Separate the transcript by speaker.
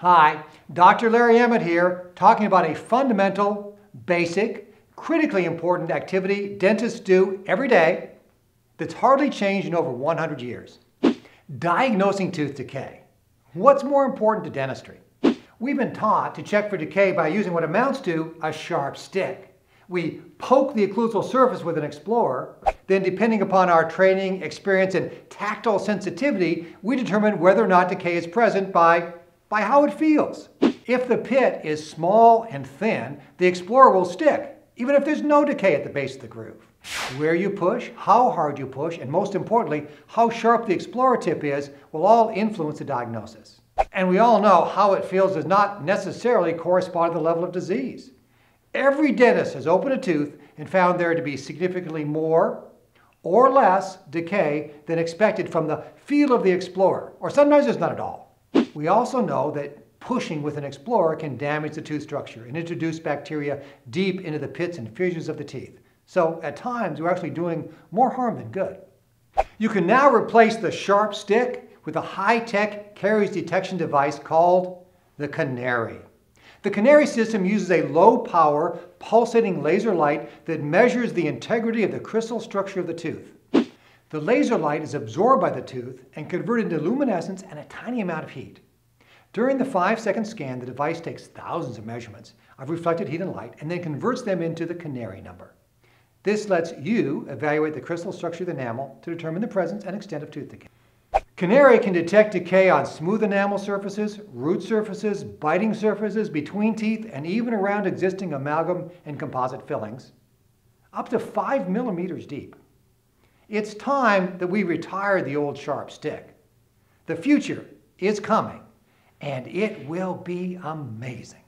Speaker 1: Hi, Dr. Larry Emmott here, talking about a fundamental, basic, critically important activity dentists do every day that's hardly changed in over 100 years. Diagnosing tooth decay. What's more important to dentistry? We've been taught to check for decay by using what amounts to a sharp stick. We poke the occlusal surface with an explorer, then depending upon our training, experience, and tactile sensitivity, we determine whether or not decay is present by, by how it feels. If the pit is small and thin, the explorer will stick, even if there's no decay at the base of the groove. Where you push, how hard you push, and most importantly, how sharp the explorer tip is will all influence the diagnosis. And we all know how it feels does not necessarily correspond to the level of disease. Every dentist has opened a tooth and found there to be significantly more or less decay than expected from the feel of the explorer, or sometimes there's none at all. We also know that pushing with an explorer can damage the tooth structure and introduce bacteria deep into the pits and fissures of the teeth. So at times, we're actually doing more harm than good. You can now replace the sharp stick with a high-tech caries detection device called the Canary. The Canary system uses a low-power, pulsating laser light that measures the integrity of the crystal structure of the tooth. The laser light is absorbed by the tooth and converted into luminescence and a tiny amount of heat. During the five-second scan, the device takes thousands of measurements of reflected heat and light and then converts them into the Canary number. This lets you evaluate the crystal structure of the enamel to determine the presence and extent of tooth decay. Canary can detect decay on smooth enamel surfaces, root surfaces, biting surfaces, between teeth, and even around existing amalgam and composite fillings, up to five millimeters deep. It's time that we retire the old sharp stick. The future is coming, and it will be amazing.